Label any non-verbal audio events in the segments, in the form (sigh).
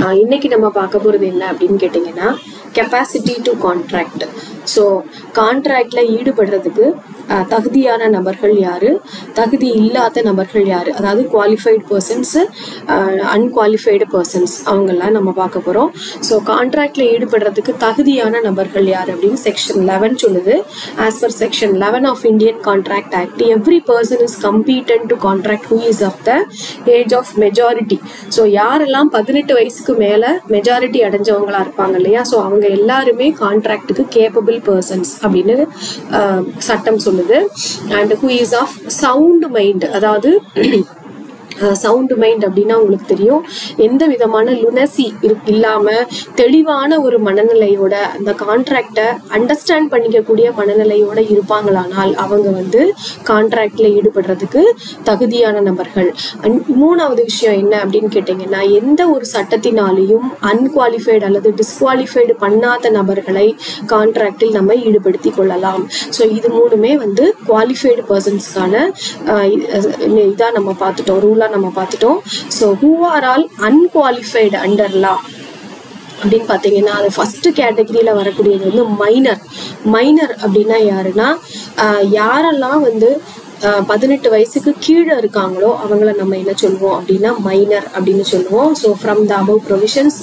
இன்னைக்கு நம்ம பார்க்க போறது என்ன அப்படின்னு கேட்டிங்கன்னா கெப்பாசிட்டி டு கான்ட்ராக்ட் ஸோ கான்ட்ராக்டில் ஈடுபடுறதுக்கு தகுதியான நபர்கள் யார்? தகுதி இல்லாத நபர்கள் யார்? அதாவது குவாலிஃபைடு பர்சன்ஸ் அன்குவாலிஃபைடு பர்சன்ஸ் அவங்கெல்லாம் நம்ம பார்க்க போகிறோம் ஸோ கான்ட்ராக்டில் ஈடுபடுறதுக்கு தகுதியான நபர்கள் யார் அப்படின்னு செக்ஷன் லெவன் சொல்லுது. As per section eleven of Indian contract act every person is competent to contract who is of the age of majority so யாரெல்லாம் பதினெட்டு வயசுக்கு மேலே மெஜாரிட்டி அடைஞ்சவங்களா இருப்பாங்க இல்லையா? ஸோ அவங்க எல்லாருமே கான்ட்ராக்டுக்கு கேப்பபிள் பர்சன்ஸ் அப்படின்னு சட்டம் சொல்லுது. And who is of sound mind அதாவது சவுண்ட் மைண்ட் அப்படின்னா உங்களுக்கு தெரியும். எந்த விதமான லுனசி இல்லாம தெளிவான ஒரு மனநிலையோட அந்த கான்ட்ராக்டை அண்டர்ஸ்டாண்ட் பண்ணிக்கக்கூடிய மனநிலையோட இருப்பாங்களானால் அவங்க வந்து கான்ட்ராக்ட்ல ஈடுபடுறதுக்கு தகுதியான நபர்கள். மூணாவது விஷயம் என்ன அப்படின்னு கேட்டிங்கன்னா எந்த ஒரு சட்டத்தினாலையும் அன்குவாலிஃபைடு அல்லது டிஸ்குவாலிஃபைடு பண்ணாத நபர்களை கான்ட்ராக்டில் நம்ம ஈடுபடுத்தி கொள்ளலாம். ஸோ இது மூணுமே வந்து குவாலிஃபைடு பர்சன்ஸ்க்கான இதாக நம்ம பார்த்துட்டோம். ரூலாக நம்ம பார்த்துட்டோம். So who are all unqualified under law அப்படின்னு பார்த்தீங்கன்னா அது ஃபர்ஸ்ட் கேட்டகரியில் வரக்கூடியது வந்து மைனர் மைனர் அப்படின்னா யாருன்னா ஆஹ் யாரெல்லாம் வந்து பதினெட்டு வயசுக்கு கீழே இருக்காங்களோ அவங்கள நம்ம என்ன சொல்லுவோம் அப்படின்னா மைனர் அப்படின்னு சொல்லுவோம். So from the above provisions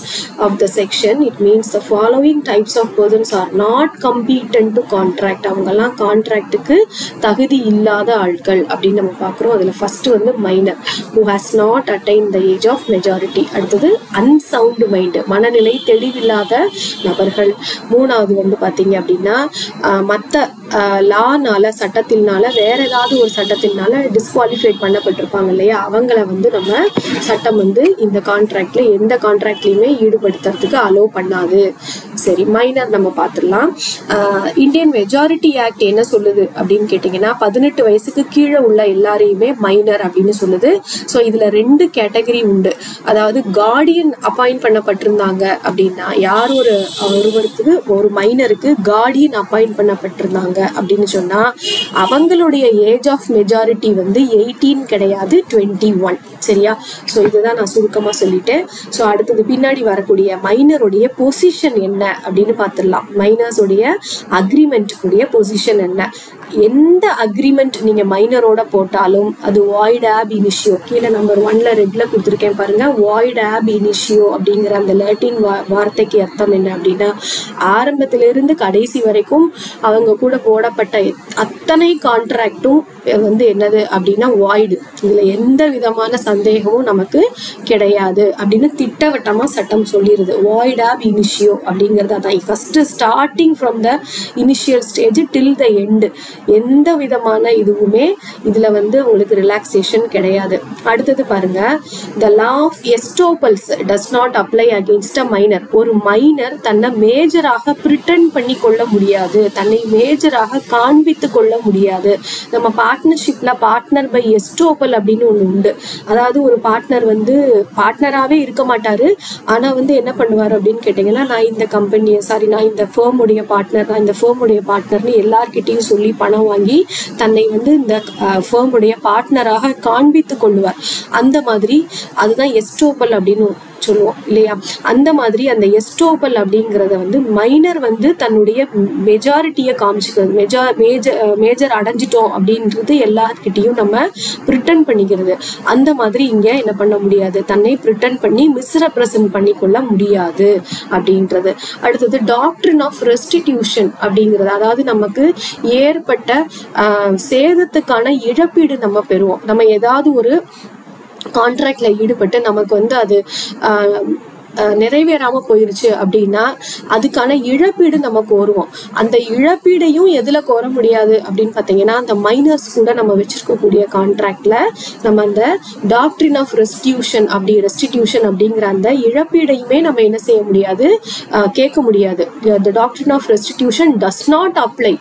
of the section it means the following types of persons are not competent to contract அவங்கெல்லாம் கான்ட்ராக்டுக்கு தகுதி இல்லாத ஆட்கள் அப்படின்னு நம்ம பார்க்குறோம். அதில் ஃபர்ஸ்ட் வந்து minor who has not attained the age of majority அடுத்தது அன்சவுண்டு மைண்டு மனநிலை தெளிவில்லாத நபர்கள். மூணாவது வந்து பார்த்தீங்க அப்படின்னா மற்ற லானால சட்டத்தினால வேற ஏதாவது ஒரு சட்டத்தினால டிஸ்குவாலிஃபைட் பண்ணப்பட்டிருப்பாங்க இல்லையா? அவங்கள வந்து நம்ம சட்டம் வந்து இந்த கான்ட்ராக்ட்ல எந்த கான்ட்ராக்ட்லயுமே ஈடுபடுத்துறதுக்கு அலோவ் பண்ணாது. சரி மைனர் நம்ம பார்த்துடலாம். இந்தியன் மெஜாரிட்டி ஆக்ட் என்ன சொல்லுது அப்படின்னு கேட்டிங்கன்னா பதினெட்டு வயசுக்கு கீழே உள்ள எல்லாரையுமே மைனர் அப்படின்னு சொல்லுது. ஸோ இதுல ரெண்டு கேட்டகரி உண்டு. அதாவது கார்டியன் அப்பாயிண்ட் பண்ணப்பட்டிருந்தாங்க அப்படின்னா யார் ஒரு ஒருவருக்கு ஒரு மைனருக்கு கார்டியன் அப்பாயிண்ட் பண்ணப்பட்டிருந்தாங்க அப்படின்னு சொன்னா அவங்களுடைய ஏஜ் ஆஃப் மெஜாரிட்டி வந்து எயிட்டீன் கிடையாது டுவெண்ட்டி ஒன் சரியா? ஸோ இதுதான் நான் சுருக்கமாக சொல்லிட்டேன். ஸோ அடுத்தது பின்னாடி வரக்கூடிய மைனருடைய பொசிஷன் என்ன அப்படின்னு பார்த்துடலாம். மைனர்ஸோடைய அக்ரிமெண்ட்டுக்குரிய பொசிஷன் என்ன? எந்த அக்ரிமெண்ட் நீங்க மைனரோட போட்டாலும் அது வாய்ட் ஆப் இனிஷியோ கீழே நம்பர் ஒன்ல ரெட்ல கொடுத்துருக்கேன் பாருங்க. வாய்ட் ஆப் இனிஷியோ அப்படிங்கிற அந்த லேட்டின் வார்த்தைக்கு அர்த்தம் என்ன அப்படின்னா ஆரம்பத்திலிருந்து கடைசி வரைக்கும் அவங்க கூட போடப்பட்ட அத்தனை கான்ட்ராக்டும் வந்து என்னது அப்படின்னா வாய்டு இதுல எந்த விதமான சந்தேகமும் நமக்கு கிடையாது அப்படின்னு திட்டவட்டமா சட்டம் சொல்லிடுது வாய்ட் ஆப் இனிஷியோ அப்படிங்கிறது அதான் first starting from the initial stage till the end எந்த விதமான இதுவுமே இதில் வந்து உங்களுக்கு ரிலாக்ஸேஷன் கிடையாது. அடுத்தது பாருங்க. The law of estoppels does not apply against a minor ஒரு மைனர் தன்னை மேஜராக பிரிட்டன் பண்ணி கொள்ள முடியாது. தன்னை மேஜராக காண்பித்து கொள்ள முடியாது. நம்ம பார்ட்னர்ஷிப்ல பார்ட்னர் பை எஸ்டோபல் அப்படின்னு ஒன்று உண்டு. அதாவது ஒரு பார்ட்னர் வந்து பார்ட்னராகவே இருக்க மாட்டாரு. ஆனால் வந்து என்ன பண்ணுவார் அப்படின்னு கேட்டீங்கன்னா நான் இந்த கம்பெனியை சாரி நான் இந்த ஃபேமுடைய பார்ட்னர் நான் இந்த ஃபேமுடைய பார்ட்னர்னு எல்லார்கிட்டையும் சொல்லி பணம் வாங்கி தன்னை வந்து இந்த ஃபேமுடைய பார்ட்னராக காண்பித்து கொள்வார். அந்த மாதிரி அதுதான் எஸ்டோபல் அப்படின்னு சொல்லுவோம் இல்லையா? அந்த மாதிரி அந்த எஸ்டோபல் அப்படிங்கிறத வந்து மைனர் வந்து தன்னுடைய மெஜாரிட்டியை காமிச்சுக்கிறது மெஜா மேஜர் மேஜர் அடைஞ்சிட்டோம் அப்படின்றது எல்லார்கிட்டையும் நம்ம பிரிட்டன் பண்ணிக்கிறது. அந்த மாதிரி இங்க என்ன பண்ண முடியாது? தன்னை பிரிட்டன் பண்ணி மிஸ்ரெப்ரசன்ட் பண்ணி கொள்ள முடியாது அப்படின்றது. அடுத்தது டாக்டரின் ஆஃப் ரெஸ்டிடியூஷன் அப்படிங்கிறது. அதாவது நமக்கு ஏற்பட்ட சேதத்துக்கான இழப்பீடு நம்ம பெறுவோம். நம்ம ஏதாவது ஒரு கான்ட்ராக்டில் ஈடுபட்டு நமக்கு வந்து அது நிறைவேறாம போயிருச்சு அப்படின்னா அதுக்கான இழப்பீடு நம்ம கோருவோம். அந்த இழப்பீடையும் எதுல கோர முடியாது அப்படின்னு பாத்தீங்கன்னா அந்த மைனர்ஸ் கூட நம்ம வச்சிருக்கக்கூடிய கான்ட்ராக்ட்ல நம்ம அந்த டாக்டரின் ஆஃப் ரெஸ்டியூஷன் அப்படி ரெஸ்டிடியூஷன் அப்படிங்கிற அந்த இழப்பீடையுமே நம்ம என்ன செய்ய முடியாது? கேட்க முடியாது. The doctrine of restitution does not apply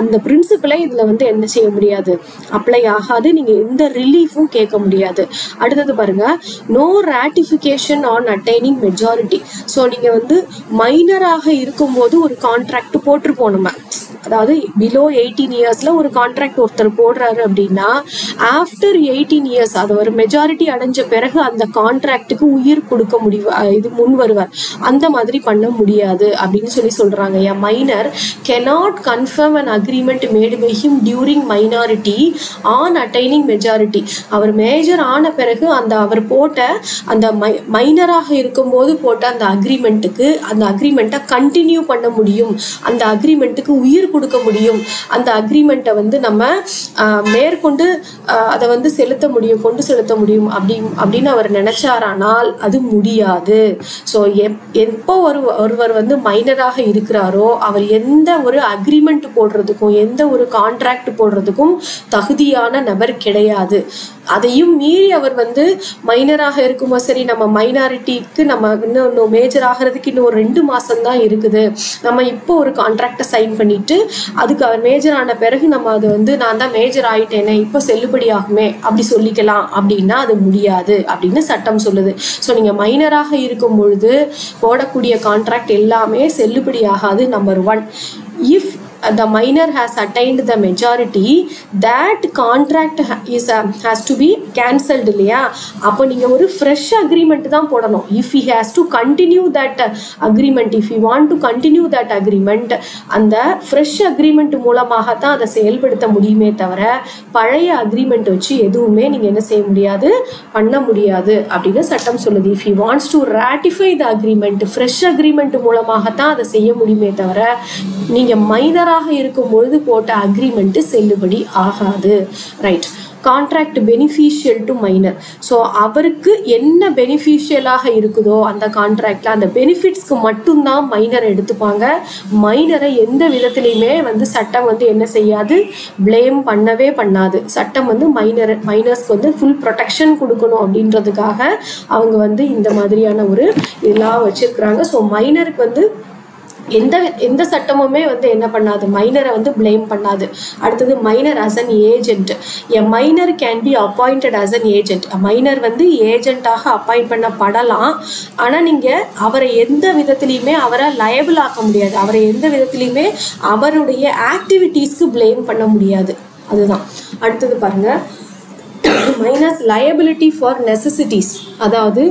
அந்த பிரின்சிபலை இதுல வந்து என்ன செய்ய முடியாது? அப்ளை ஆகாது. நீங்க எந்த ரிலீஃபும் கேட்க முடியாது. அடுத்தது பாருங்க. No ratification on attaining majority so நீங்க வந்து மைனராக இருக்கும்போது ஒரு கான்ட்ராக்ட் போட்டிருப்போம் நம்ம. அதாவது பிலோ எயிட்டீன் இயர்ஸ்ல ஒரு கான்ட்ராக்ட் ஒருத்தர் போடுறாரு அப்படின்னா ஆஃப்டர் எயிட்டீன் இயர்ஸ் அது ஒரு மெஜாரிட்டி அடைஞ்ச பிறகு அந்த கான்ட்ராக்டுக்கு உயிர் கொடுக்க முடிவு இது முன் வருவார். அந்த மாதிரி பண்ண முடியாது அப்படின்னு சொல்லி சொல்றாங்க. An minor cannot confirm an agreement made by him during minority on attaining majority our major ஆன பிறகு அந்த அவர் போட்ட அந்த மை மைனராக இருக்கும்போது போட்ட அந்த அக்ரிமெண்ட்டுக்கு அந்த அக்ரிமெண்ட்டை கண்டினியூ பண்ண முடியும். அந்த அக்ரிமெண்ட்டுக்கு உயிர் கொடுக்க முடியும். அந்த அக்ரிமெண்ட்டை வந்து நம்ம மேற்கொண்டு அதை வந்து செலுத்த முடியும் கொண்டு செலுத்த முடியும். அப்படி அப்படின்னு அவர் நினைச்சாரானால் அது முடியாது. ஸோ எப்போ ஒரு ஒருவர் வந்து மைனராக இருக்கிறாரோ அவர் எந்த ஒரு அக்ரிமெண்ட் போடுறதுக்கும் எந்த ஒரு கான்ட்ராக்ட் போடுறதுக்கும் தகுதியான நபர் கிடையாது. அதையும் மீறி அவர் வந்து மைனராக இருக்கும்போது சரி நம்ம மைனாரிட்டிக்கு நம்ம இன்னும் இன்னும் மேஜர் ஆகிறதுக்கு இன்னும் ஒரு ரெண்டு மாசம் தான் இருக்குது. நம்ம இப்போ ஒரு கான்ட்ராக்டை சைன் பண்ணிட்டு அதுக்கு அவர் மேஜர் ஆன பிறகு நம்ம அது வந்து நான் தான் மேஜர் ஆயிட்டேனே இப்போ செல்லுபடி ஆகுமே அப்படி சொல்லிக்கலாம் அப்படின்னா அது முடியாது அப்படின்னு சட்டம் சொல்லுது. ஸோ நீங்கள் மைனராக இருக்கும் பொழுது போடக்கூடிய கான்ட்ராக்ட் எல்லாமே செல்லுபடி ஆகாது number one if the minor has attained the majority that contract is a, has to be cancelled இல்லையா அப்போ நீங்கள் ஒரு ஃப்ரெஷ் அக்ரிமெண்ட் தான் போடணும் if he has to continue that agreement if you want to continue that agreement அந்த fresh agreement மூலமாக தான் அதை செயல்படுத்த முடியுமே தவிர பழைய அக்ரிமெண்ட் வச்சு எதுவுமே நீங்கள் என்ன செய்ய முடியாது பண்ண முடியாது அப்படின்னு சட்டம் சொல்லுது if you wants to ratify the agreement fresh agreement மூலமாக தான் அதை செய்ய முடியுமே தவிர நீங்கள் மைனராக இருக்கும் பொழுது போட்ட அக்ரிமெண்ட் செல்லுபடி ஆகாது. Right contract beneficial to minor so அவருக்கு என்ன பெனிஃபிஷியலாக இருக்குதோ அந்த கான்ட்ராக்டில் அந்த பெனிஃபிட்ஸ்க்கு மட்டும்தான் மைனரை எடுத்துப்பாங்க. மைனரை எந்த விதத்துலையுமே வந்து சட்டம் வந்து என்ன செய்யாது? ப்ளேம் பண்ணவே பண்ணாது. சட்டம் வந்து மைனர் மைனர்ஸ்க்கு வந்து ஃபுல் ப்ரொடெக்ஷன் கொடுக்கணும் அப்படின்றதுக்காக அவங்க வந்து இந்த மாதிரியான ஒரு இதெல்லாம் வச்சுருக்குறாங்க. ஸோ மைனருக்கு வந்து எந்த எந்த சட்டமுமே வந்து என்ன பண்ணாது. மைனரை வந்து பிளேம் பண்ணாது. அடுத்தது minor as an agent a minor can be appointed as an agent minor வந்து ஏஜென்ட்டாக அப்பாயிண்ட் பண்ணப்படலாம். ஆனால் நீங்கள் அவரை எந்த விதத்துலையுமே அவரை லயபிள் ஆக்க முடியாது. அவரை எந்த விதத்துலையுமே அவருடைய ஆக்டிவிட்டீஸ்க்கு பிளேம் பண்ண முடியாது. அதுதான். அடுத்தது பாருங்கள் மைனஸ் லயபிலிட்டி ஃபார் நெசசிட்டிஸ் அதாவது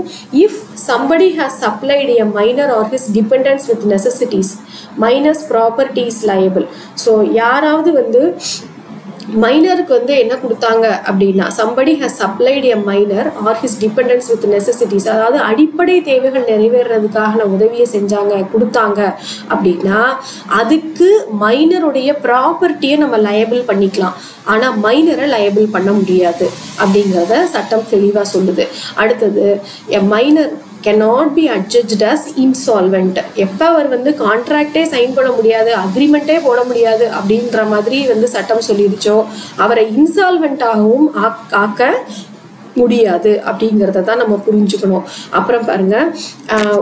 if somebody has supplied a minor or his dependents with necessities minor's property is liable so யாராவது வந்து மைனருக்கு வந்து என்ன கொடுத்தாங்க அப்படின்னா somebody has supplied a minor or his dependents with necessities அதாவது அடிப்படை தேவைகள் நிறைவேறதுக்கான உதவியை செஞ்சாங்க கொடுத்தாங்க அப்படின்னா அதுக்கு மைனருடைய ப்ராப்பர்ட்டியை நம்ம லயபிள் பண்ணிக்கலாம். ஆனால் மைனரை லயபிள் பண்ண முடியாது அப்படிங்கிறத சட்டம் தெளிவாக சொல்லுது. அடுத்தது a minor cannot be adjudged as insolvent எப்போ அவர் வந்து கான்ட்ராக்டே சைன் பண்ண முடியாது அக்ரிமெண்ட்டே போட முடியாது அப்படின்ற மாதிரி வந்து சட்டம் சொல்லிடுச்சோ அவரை இன்சால்வெண்ட்டாகவும் ஆக்க முடியாது அப்படிங்கிறத தான் நம்ம புரிஞ்சுக்கணும். அப்புறம் பாருங்க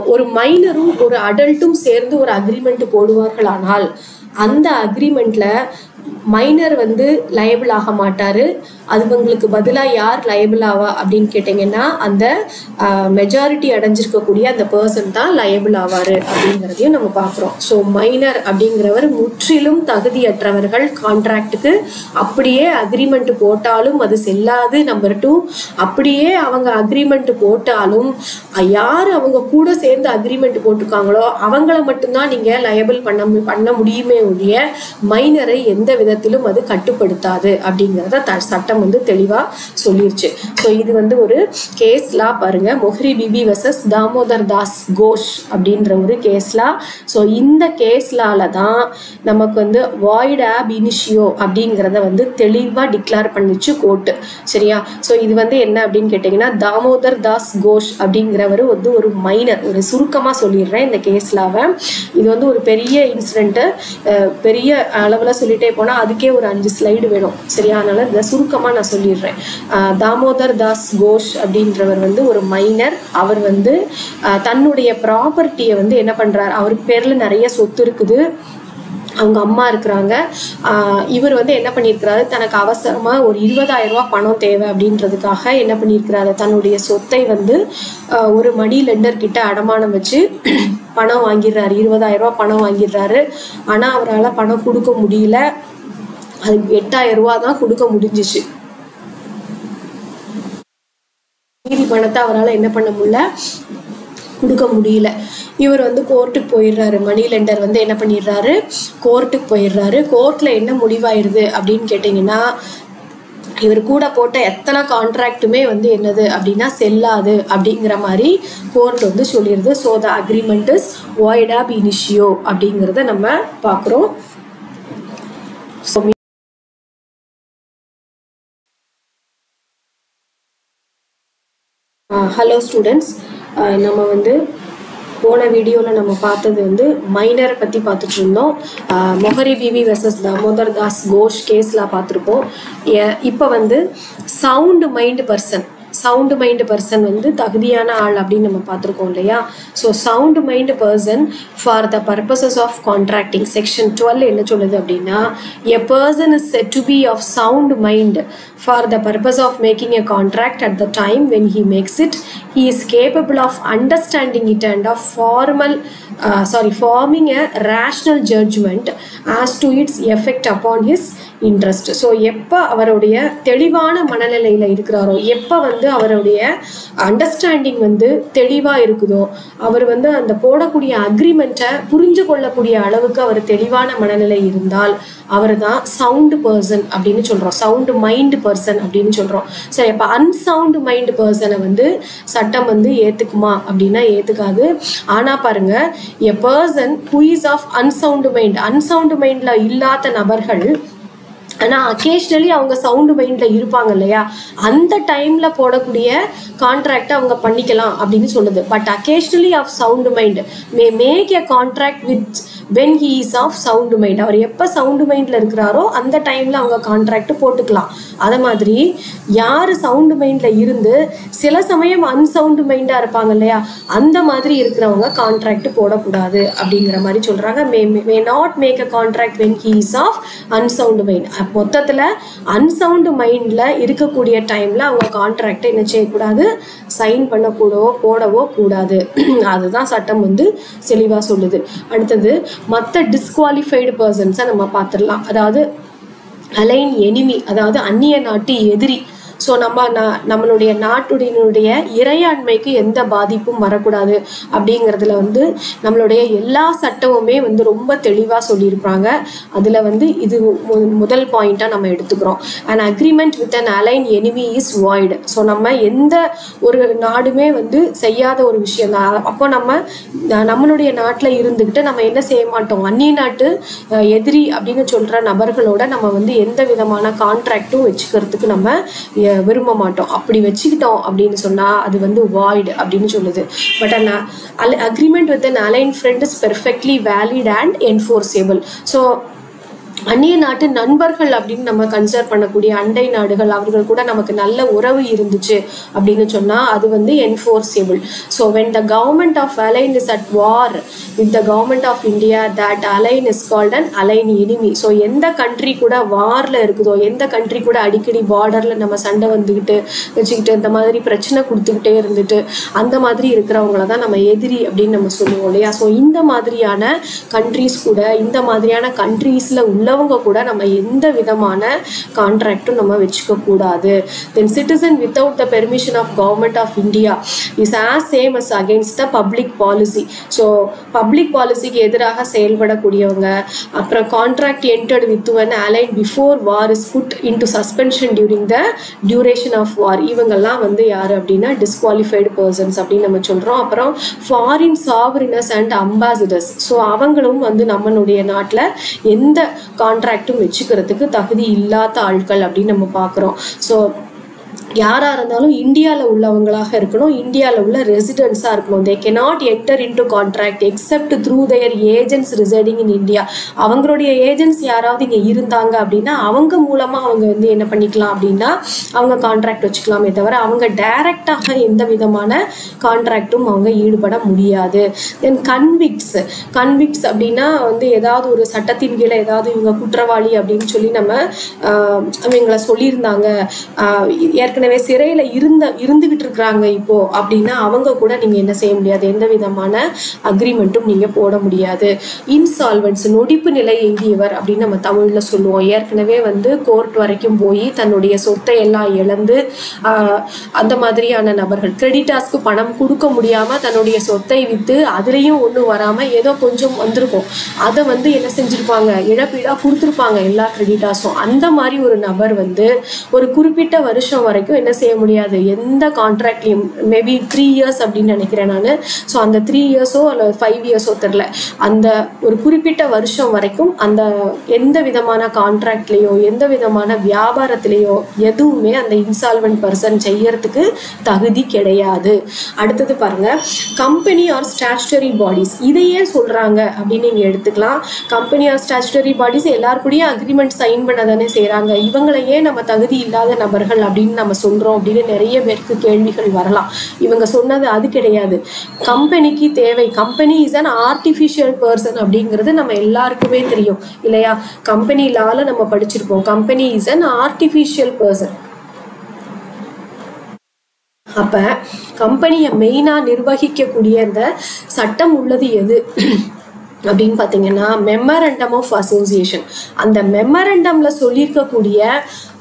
ஒரு மைனரும் ஒரு அடல்ட்டும் சேர்ந்து ஒரு அக்ரிமெண்ட் போடுவார்களானால் அந்த அக்ரிமெண்ட்ல மைனர் வந்து லயபிள் ஆக மாட்டாரு. அதுங்களுக்கு பதிலாக யார் லயபிள் ஆவா அப்படின்னு கேட்டிங்கன்னா அந்த மெஜாரிட்டி அடைஞ்சிருக்கக்கூடிய அந்த பர்சன் தான் லயபிள் ஆவார் அப்படிங்கிறதையும் நம்ம பார்க்குறோம். ஸோ மைனர் அப்படிங்கிறவர் முற்றிலும் தகுதியற்றவர்கள். கான்ட்ராக்டுக்கு அப்படியே அக்ரிமெண்ட் போட்டாலும் அது செல்லாது நம்பர் டூ அப்படியே அவங்க அக்ரிமெண்ட் போட்டாலும் யார் அவங்க கூட சேர்ந்து அக்ரிமெண்ட் போட்டிருக்காங்களோ அவங்கள மட்டும்தான் நீங்கள் லயபிள் பண்ண பண்ண முடியுமே ஒழிய மைனரை எந்த விதத்திலும் அது கட்டுப்படுத்தாது அப்படிங்கிறத த சட்டம் வந்து தெளிவாக சொல்லிருச்சு. ஸோ இது வந்து ஒரு கேஸ்லா பாருங்க. மொஹ்ரி பிபி வர்சஸ் தாமோதர் தாஸ் கோஷ் அப்படின்ற ஒரு கேஸ்லா ஸோ இந்த கேஸ்லால தான் நமக்கு வந்து வாய்ட் ஆப் இனிஷியோ அப்படிங்கிறத வந்து தெளிவாக டிக்ளேர் பண்ணிச்சு கோர்ட்டு சரியா? ஸோ இது வந்து என்ன அப்படின்னு கேட்டிங்கன்னா தாமோதர் தாஸ் கோஷ் அப்படிங்கிறவர் வந்து ஒரு மைனர் ஒரு சுருக்கமாக சொல்லிடுறேன் இந்த கேஸ்லாவை இது வந்து ஒரு பெரிய இன்சிடென்ட்டு பெரிய அளவில் சொல்லிட்டே போனால் அதுக்கே ஒரு அஞ்சு ஸ்லைடு வேணும். சரியா? அதனால் இதை சுருக்கமாக நான் சொல்லிடுறேன். தாமோதர் தாஸ் கோஷ் அப்படின்றவர் வந்து ஒரு மைனர் அவர் வந்து தன்னுடைய ப்ராப்பர்ட்டியை வந்து என்ன பண்ணுறார் அவருக்கு பேரில் நிறைய சொத்து இருக்குது. அவங்க அம்மா இருக்கிறாங்க. இவர் வந்து என்ன பண்ணியிருக்கிறாரு? தனக்கு அவசரமாக ஒரு இருபதாயிரம் ரூபா பணம் தேவை அப்படின்றதுக்காக என்ன பண்ணியிருக்கிறாரு? தன்னுடைய சொத்தை வந்து ஒரு மணி லெண்டர் கிட்ட அடமானம் வச்சு பணம் வாங்கிடுறாரு. இருபதாயிரம் ரூபா பணம் வாங்கிடுறாரு. ஆனால் அவரால் பணம் கொடுக்க முடியல. அதுக்கு எட்டாயிரம் ரூபா தான் கொடுக்க முடிஞ்சிச்சு. மீதி பணத்தை அவரால் என்ன பண்ண முடியல? கொடுக்க முடியல. இவர் வந்து கோர்ட்டுக்கு போயிடுறாரு. மணி லெண்டர் வந்து என்ன பண்ணிடுறாரு? கோர்ட்டுக்கு போயிடுறாரு. கோர்ட்டில் என்ன முடிவாயிருது அப்படின்னு கேட்டிங்கன்னா இவர் கூட போட்ட எத்தனை கான்ட்ராக்ட்டுமே வந்து என்னது அப்படின்னா செல்லாது அப்படிங்கிற மாதிரி கோர்ட் வந்து சொல்லிடுது. So the agreement is void ab initio அப்படிங்கிறத நம்ம பார்க்குறோம். ஸோ ஹலோ ஸ்டூடெண்ட்ஸ் நம்ம வந்து போன வீடியோவில் நம்ம பார்த்தது வந்து மைனரை பற்றி பார்த்துட்டு இருந்தோம். மொஹரி பிவி வெர்சஸ் தாமோதர் தாஸ் கோஷ் கேஸில் பார்த்துருப்போம். இப்போ வந்து sound mind person sound mind person வந்து தகுதியான ஆள் அப்படின்னு நம்ம பார்த்துருக்கோம் இல்லையா? So sound mind person for the purposes of contracting section twelve என்ன சொல்லுது அப்படின்னா a person is said to be of sound mind for the purpose of making a contract at the time when he makes it he is capable of understanding it and of formal sorry forming a rational judgment as to its effect upon his interest so எப்போ அவருடைய தெளிவான மனநிலையில் இருக்கிறாரோ எப்போ வந்து அவருடைய understanding வந்து தெளிவாக இருக்குதோ அவர் வந்து அந்த போடக்கூடிய அக்ரிமெண்ட்டை புரிஞ்சு கொள்ளக்கூடிய அளவுக்கு அவர் தெளிவான மனநிலை இருந்தால் அவர் தான் சவுண்டு பர்சன் அப்படின்னு சொல்கிறோம் சவுண்டு மைண்டு பர்சன் அப்படின்னு சொல்கிறோம் சரி இப்போ அன்சவுண்டு மைண்டு பர்சனை வந்து சட்டம் வந்து ஏற்றுக்குமா அப்படின்னா ஏற்றுக்காது ஆனால் பாருங்கள் a person who is of unsound mind unsound மைண்டில் இல்லாத நபர்கள் ஆனால் அக்கேஷ்னலி அவங்க சவுண்டு மைண்டில் இருப்பாங்க இல்லையா? அந்த டைமில் போடக்கூடிய கான்ட்ராக்டை அவங்க பண்ணிக்கலாம் அப்படின்னு சொல்லுது. But occasionally of sound mind may make a contract with when he is of sound mind அவர் எப்போ சவுண்டு மைண்டில் இருக்கிறாரோ அந்த டைமில் அவங்க கான்ட்ராக்ட் போட்டுக்கலாம். அதை மாதிரி யார் சவுண்டு மைண்டில் இருந்து சில சமயம் அன்சவுண்டு மைண்டாக இருப்பாங்க இல்லையா? அந்த மாதிரி இருக்கிறவங்க கான்ட்ராக்ட் போடக்கூடாது அப்படிங்கிற மாதிரி சொல்கிறாங்க may may not make a contract when he is of unsound mind மொத்தத்தில் அன்சவுண்டு மைண்டில் இருக்கக்கூடிய டைமில் அவங்க கான்ட்ராக்டை என்ன செய்யக்கூடாது? சைன் பண்ணக்கூடவோ போடவோ கூடாது. (clears throat) அதுதான் சட்டம் வந்து தெளிவாக சொல்லுது. அடுத்தது மற்ற டிஸ்குவாலிஃபைடு பர்சன்ஸை நம்ம பார்த்துடலாம். அதாவது அலைன் எனிமி அதாவது அந்நிய நாட்டு எதிரி ஸோ நம்ம நா- நம்மளுடைய நாட்டுடைய இறையாண்மைக்கு எந்த பாதிப்பும் வரக்கூடாது அப்படிங்கிறதுல வந்து நம்மளுடைய எல்லா சட்டமுமே வந்து ரொம்ப தெளிவாக சொல்லியிருப்பாங்க அதில் வந்து இது மு- முதல் பாயிண்ட்டாக நம்ம எடுத்துக்கிறோம். And agreement with an alien enemy is void so நம்ம எந்த ஒரு நாடுமே வந்து செய்யாத ஒரு விஷயம் தான். அப்போ நம்ம நம்மளுடைய நாட்டில் இருந்துக்கிட்டு நம்ம என்ன செய்ய மாட்டோம்? அந்நிய நாட்டு எதிரி அப்படின்னு சொல்கிற நபர்களோட நம்ம வந்து எந்த விதமான கான்ட்ராக்டும் வச்சுக்கிறதுக்கு நம்ம விரும்ப மாட்டோம். அப்படி வச்சுக்கிட்டோம் அப்படின்னு சொன்னால் அது வந்து வாய்டு அப்படின்னு சொல்லுது. But an agreement with an alien friend is perfectly valid and enforceable so அந்நிய நாட்டு நண்பர்கள் அப்படின்னு நம்ம கன்சிடர் பண்ணக்கூடிய அண்டை நாடுகள் அவர்கள் கூட நமக்கு நல்ல உறவு இருந்துச்சு அப்படின்னு சொன்னால் அது வந்து enforceable so when the government of alien is at war with the government of India that alien is called an alien enemy so எந்த கண்ட்ரி கூட வாரில் இருக்குதோ எந்த கண்ட்ரி கூட அடிக்கடி பார்டரில் நம்ம சண்டை வந்துக்கிட்டு வச்சுக்கிட்டு இந்த மாதிரி பிரச்சனை கொடுத்துக்கிட்டே இருந்துட்டு அந்த மாதிரி இருக்கிறவங்கள தான் நம்ம எதிரி அப்படின்னு நம்ம சொல்லுவோம் இல்லையா? ஸோ இந்த மாதிரியான கண்ட்ரீஸ் கூட இந்த மாதிரியான கண்ட்ரீஸில் உள்ளவங்க கூட நம்ம எந்த விதமான கான்ட்ராக்டும் நம்ம வச்சுக்க கூடாது. Then citizen without the permission of government of India is as same as against the public policy so public பாலிசிக்கு எதிராக செயல்படக்கூடியவங்க அப்புறம் contract entered with an alien before war is put into suspension during the duration of war இவங்கெல்லாம் வந்து யார் அப்படின்னா disqualified persons அப்படின்னு நம்ம சொல்கிறோம் அப்புறம் foreign sovereigns and ambassadors so அவங்களும் வந்து நம்மளுடைய நாட்டில் எந்த கான்ட்ராக்டும் வச்சுக்கிறதுக்கு தகுதி இல்லாத ஆட்கள் அப்படின்னு நம்ம பார்க்குறோம். ஸோ யாராக இருந்தாலும் இந்தியாவில் உள்ளவங்களாக இருக்கணும் இந்தியாவில் உள்ள ரெசிடென்ட்ஸாக இருக்கணும். They cannot enter into contract except through their agents residing in India அவங்களுடைய ஏஜென்ட்ஸ் யாராவது இங்கே இருந்தாங்க அப்படின்னா அவங்க மூலமாக அவங்க வந்து என்ன பண்ணிக்கலாம் அப்படின்னா அவங்க கான்ட்ராக்ட் வச்சுக்கலாமே தவிர அவங்க டைரக்டாக எந்த விதமான கான்ட்ராக்டும் அவங்க ஈடுபட முடியாது. தென் கன்விக்ஸ் கன்விக்ஸ் அப்படின்னா வந்து ஏதாவது ஒரு சட்டத்தின் கீழே ஏதாவது இவங்க குற்றவாளி அப்படின்னு சொல்லி நம்ம இவங்களை சொல்லியிருந்தாங்க. ஏற்கனவே ஏற்கனவே சிறையில் இருந்த இருந்துகிட்டு இருக்கிறாங்க இப்போ. அப்படின்னா அவங்க கூட நீங்க என்ன செய்ய முடியாது. எந்த விதமான அக்ரிமெண்ட்டும் நீங்க போட முடியாது. இன்சால்வன்ஸ் நொடிப்பு நிலை எய்தியவர் அப்படின்னு நம்ம தமிழ்ல சொல்லுவோம். ஏற்கனவே வந்து கோர்ட் வரைக்கும் போய் தன்னுடைய சொத்தை எல்லாம் இழந்து அந்த மாதிரியான நபர்கள் கிரெடிட்டாஸ்க்கு பணம் கொடுக்க முடியாம தன்னுடைய சொத்தை வித்து அதுலயும் ஒண்ணும் வராம ஏதோ கொஞ்சம் வந்திருக்கும். அதை வந்து என்ன செஞ்சிருப்பாங்க? இழப்பீடா கொடுத்துருப்பாங்க எல்லா கிரெடிட்டாஸும் அந்த மாதிரி ஒரு நபர் வந்து ஒரு குறிப்பிட்ட வருஷம் வரைக்கும் என்ன செய்ய முடியாது. எந்த கான்ட்ராக்ட்லையும் மேபி த்ரீ இயர்ஸ் அப்படின்னு நினைக்கிறேன் நான். ஸோ அந்த த்ரீ இயர்ஸோ அல்லது ஃபைவ் இயர்ஸோ தெரில அந்த ஒரு குறிப்பிட்ட வருஷம் வரைக்கும் அந்த எந்த விதமான கான்ட்ராக்ட்லேயோ எந்த விதமான வியாபாரத்திலேயோ எதுவுமே அந்த இன்சால்வெண்ட் பர்சன் செய்யறதுக்கு தகுதி கிடையாது. அடுத்தது பாருங்க கம்பெனி ஆர் ஸ்டாச்சுரி பாடிஸ் இதையே சொல்றாங்க அப்படின்னு நீங்க எடுத்துக்கலாம். கம்பெனி ஆர் ஸ்டாச்சுரி பாடிஸ் எல்லார் கூடயும் அக்ரிமெண்ட் சைன் பண்ண தானே செய்கிறாங்க இவங்களையே நம்ம தகுதி இல்லாத நபர்கள் அப்படின்னு நம்ம சொல்றோம் அப்படின்னு நிறைய பேருக்கு கேள்விகள் வரலாம். இவங்க சொன்னது அது கிடையாது. கம்பெனிக்கு தேவை. Company is an artificial person அப்படிங்கிறது நம்ம எல்லாருக்குமே தெரியும். இல்லையா? கம்பெனி லால நம்ம படிச்சிருப்போம். Company is an artificial person அப்ப கம்பெனியை மெயினா நிர்வகிக்கக்கூடிய அந்த சட்டம் உள்ளது எது? அப்படின்னு பார்த்தீங்கன்னா மெமரண்டம் ஆஃப் அசோசியேஷன் அந்த மெமரண்டமில் சொல்லியிருக்கக்கூடிய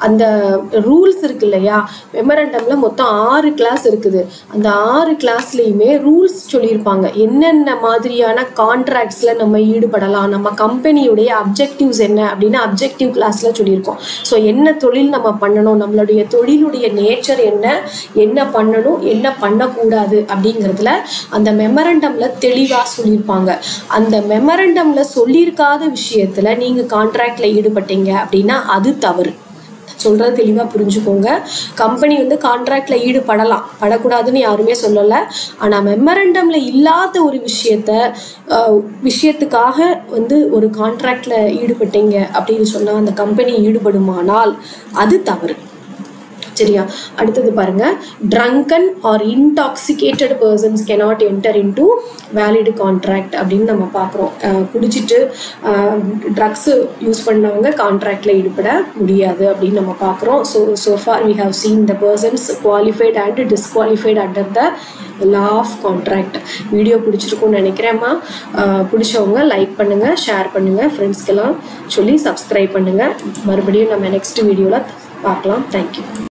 அந்த ரூல்ஸ் இருக்கு இல்லையா? மெமரண்டமில் மொத்தம் ஆறு கிளாஸ் இருக்குது. அந்த ஆறு கிளாஸ்லேயுமே ரூல்ஸ் சொல்லியிருப்பாங்க. என்னென்ன மாதிரியான கான்ட்ராக்ட்ஸில் நம்ம ஈடுபடலாம்? நம்ம கம்பெனியுடைய அப்ஜெக்டிவ்ஸ் என்ன? அப்படின்னு அப்ஜெக்டிவ் கிளாஸில் சொல்லியிருக்கோம். ஸோ என்ன தொழில் நம்ம பண்ணணும்? நம்மளுடைய தொழிலுடைய நேச்சர் என்ன? என்ன பண்ணணும்? என்ன பண்ணக்கூடாது? அப்படிங்கிறதுல அந்த மெமரண்டமில் தெளிவாக சொல்லியிருப்பாங்க. அந்த மெமரண்டமில் சொல்லியிருக்காத விஷயத்தில் நீங்கள் கான்ட்ராக்டில் ஈடுபட்டீங்க அப்படின்னா அது தவறு. சொல்றது தெளிவாக புரிஞ்சுக்கோங்க. கம்பெனி வந்து கான்ட்ராக்டில் ஈடுபடலாம். படக்கூடாதுன்னு யாருமே சொல்லலை. ஆனால் மெமரண்டமில் இல்லாத ஒரு விஷயத்த விஷயத்துக்காக வந்து ஒரு கான்ட்ராக்டில் ஈடுபட்டீங்க அப்படின்னு சொன்னால் அந்த கம்பெனி ஈடுபடுமானால் அது தவறு. சரியா? அடுத்தது பாருங்க. Drunken or intoxicated persons cannot enter in into valid contract அப்படின்னு நம்ம பார்க்குறோம். குடிச்சிட்டு ட்ரக்ஸ் யூஸ் பண்ணவங்க கான்ட்ராக்டில் ஈடுபட முடியாது அப்படின்னு நம்ம பார்க்குறோம். So so far we have seen the persons qualified and disqualified under the law of contract. Video பிடிச்சிருக்கும்னு நினைக்கிறேம்மா பிடிச்சவங்க லைக் பண்ணுங்கள் ஷேர் பண்ணுங்கள் ஃப்ரெண்ட்ஸ்க்கெல்லாம் சொல்லி சப்ஸ்கிரைப் பண்ணுங்கள் மறுபடியும் நம்ம நெக்ஸ்ட் வீடியோவில் பார்க்கலாம். தேங்க்யூ